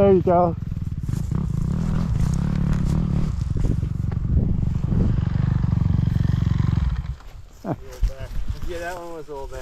There you go. Yeah, that one was all back.